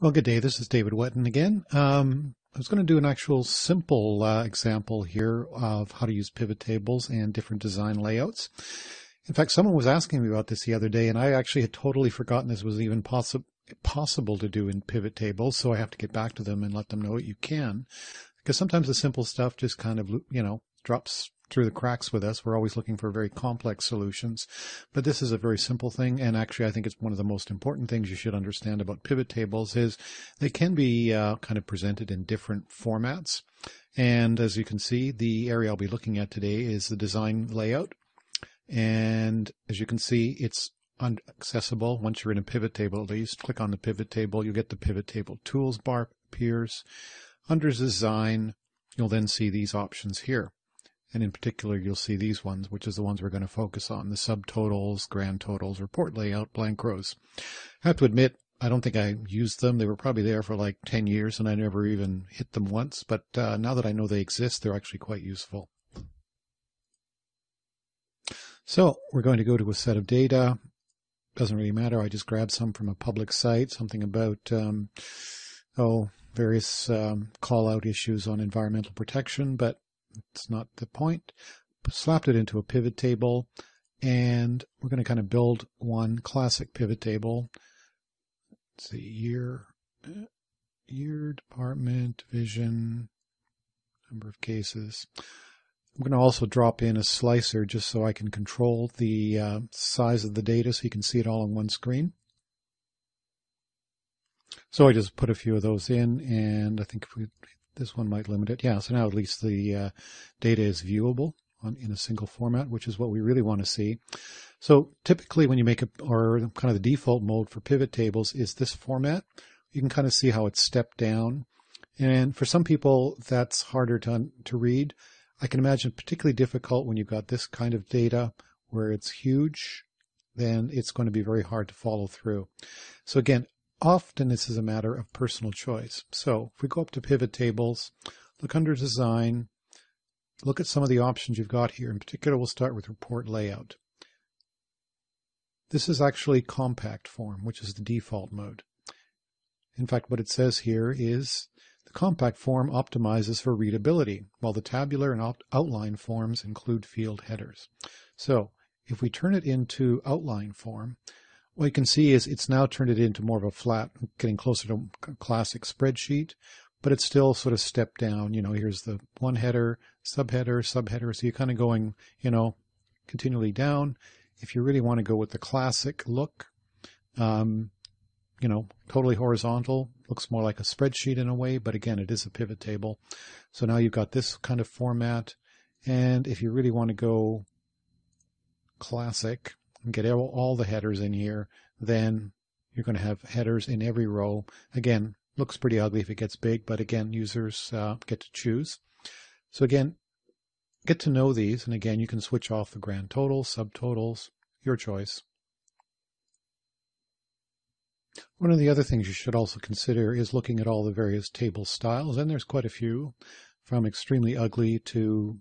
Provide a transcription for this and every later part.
Well, good day. This is David Wetton again. Um, I was going to do an actual simple uh, example here of how to use pivot tables and different design layouts. In fact, someone was asking me about this the other day, and I actually had totally forgotten this was even possi- possible to do in pivot tables. So I have to get back to them and let them know what you can, because sometimes the simple stuff just kind of you know drops through the cracks with us. We're always looking for very complex solutions, but this is a very simple thing. And actually, I think it's one of the most important things you should understand about pivot tables is they can be uh, kind of presented in different formats. And as you can see, the area I'll be looking at today is the design layout. And as you can see, it's accessible once you're in a pivot table at least. Click on the pivot table, you get the pivot table tools bar appears. Under design, you'll then see these options here. And in particular, you'll see these ones, which is the ones we're going to focus on, the subtotals, grand totals, report layout, blank rows. I have to admit, I don't think I used them. They were probably there for like 10 years and I never even hit them once. But uh, now that I know they exist, they're actually quite useful. So we're going to go to a set of data. Doesn't really matter. I just grabbed some from a public site, something about, um, oh, various um, call out issues on environmental protection. But it's not the point. Slapped it into a pivot table, and we're going to kind of build one classic pivot table. Let's see, year, year, department, division, number of cases. I'm going to also drop in a slicer just so I can control the uh, size of the data so you can see it all on one screen. So I just put a few of those in, and I think if we this one might limit it. Yeah, so now at least the uh, data is viewable on, in a single format, which is what we really want to see. So typically when you make a, or kind of the default mode for pivot tables is this format. You can kind of see how it's stepped down. And for some people, that's harder to, to read. I can imagine particularly difficult when you've got this kind of data where it's huge, then it's going to be very hard to follow through. So again, Often this is a matter of personal choice. So if we go up to pivot tables, look under design, look at some of the options you've got here. In particular, we'll start with report layout. This is actually compact form, which is the default mode. In fact, what it says here is the compact form optimizes for readability, while the tabular and outline forms include field headers. So if we turn it into outline form, what you can see is it's now turned it into more of a flat, getting closer to classic spreadsheet, but it's still sort of stepped down. You know, here's the one header, subheader, subheader. So you're kind of going, you know, continually down. If you really want to go with the classic look, um, you know, totally horizontal, looks more like a spreadsheet in a way, but again, it is a pivot table. So now you've got this kind of format. And if you really want to go classic, get all the headers in here, then you're going to have headers in every row. Again, looks pretty ugly if it gets big, but again, users uh, get to choose. So again, get to know these, and again, you can switch off the grand totals, subtotals, your choice. One of the other things you should also consider is looking at all the various table styles, and there's quite a few, from extremely ugly to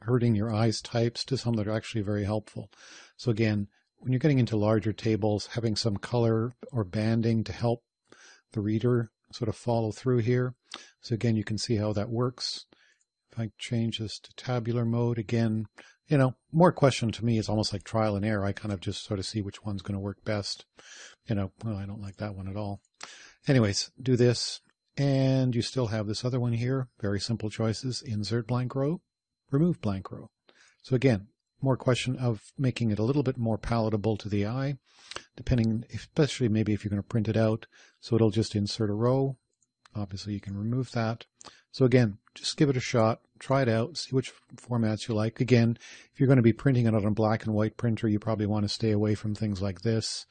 hurting your eyes types to some that are actually very helpful. So again, when you're getting into larger tables, having some color or banding to help the reader sort of follow through here. So again, you can see how that works. If I change this to tabular mode again, you know, more question to me is almost like trial and error. I kind of just sort of see which one's going to work best. You know, well, I don't like that one at all. Anyways, do this. And you still have this other one here. Very simple choices. Insert blank row, remove blank row. So again, more question of making it a little bit more palatable to the eye, depending, especially maybe if you're going to print it out. So it'll just insert a row. Obviously, you can remove that. So again, just give it a shot, try it out, see which formats you like. Again, if you're going to be printing it on a black and white printer, you probably want to stay away from things like this.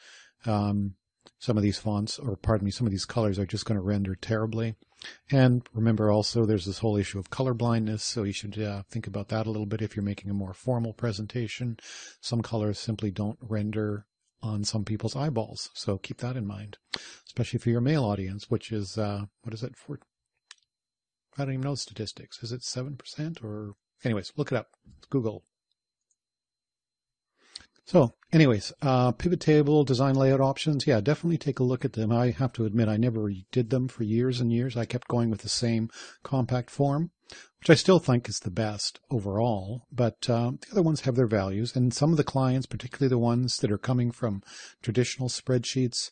Um, some of these fonts, or pardon me, some of these colors are just going to render terribly. And remember also there's this whole issue of color blindness, so you should uh, think about that a little bit if you're making a more formal presentation. Some colors simply don't render on some people's eyeballs, so keep that in mind, especially for your male audience, which is, uh, what is it, for, I don't even know statistics. Is it 7% or, anyways, look it up. Google So anyways, uh, pivot table, design layout options. Yeah, definitely take a look at them. I have to admit, I never did them for years and years. I kept going with the same compact form, which I still think is the best overall. But uh, the other ones have their values. And some of the clients, particularly the ones that are coming from traditional spreadsheets,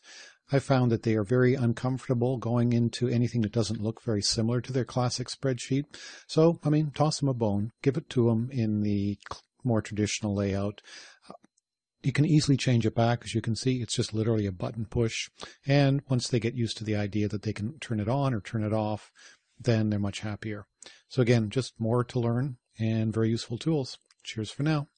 I found that they are very uncomfortable going into anything that doesn't look very similar to their classic spreadsheet. So, I mean, toss them a bone, give it to them in the more traditional layout. You can easily change it back. As you can see, it's just literally a button push. And once they get used to the idea that they can turn it on or turn it off, then they're much happier. So again, just more to learn and very useful tools. Cheers for now.